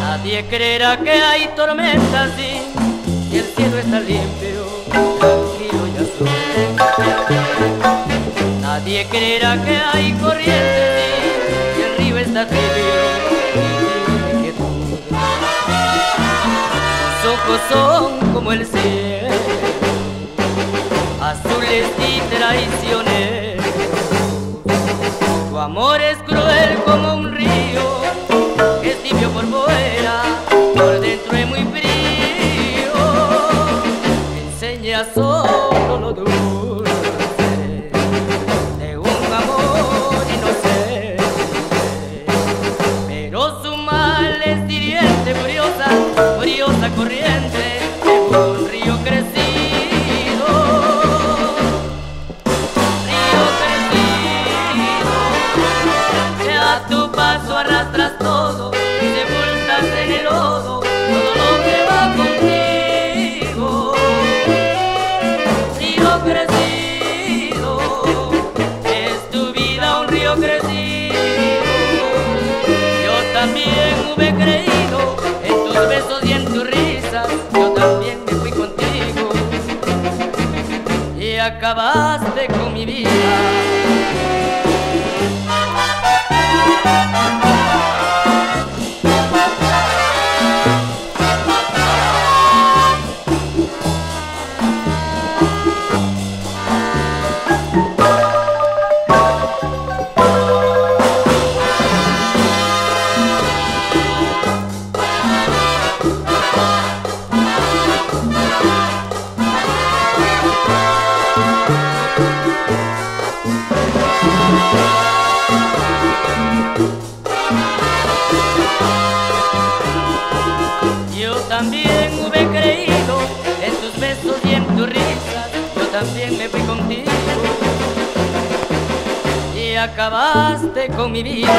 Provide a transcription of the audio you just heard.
Nadie creerá que hay tormentas y el cielo está limpio, Nadie creerá que hay corrientes y el río está tibio y ojos son como el cielo, azules y traiciones. Tu amor es cruel como un río que es tibio por fuera, por dentro es muy frío. Enseña solo lo dulce furiosa corriente de un río crecido. Río crecido, que a tu paso arrastras todo y sepultas en el lodo todo lo que va contigo. Río crecido, acabaste con mi vida. También hube creído en tus besos y en tus risas, yo también me fui contigo y acabaste con mi vida.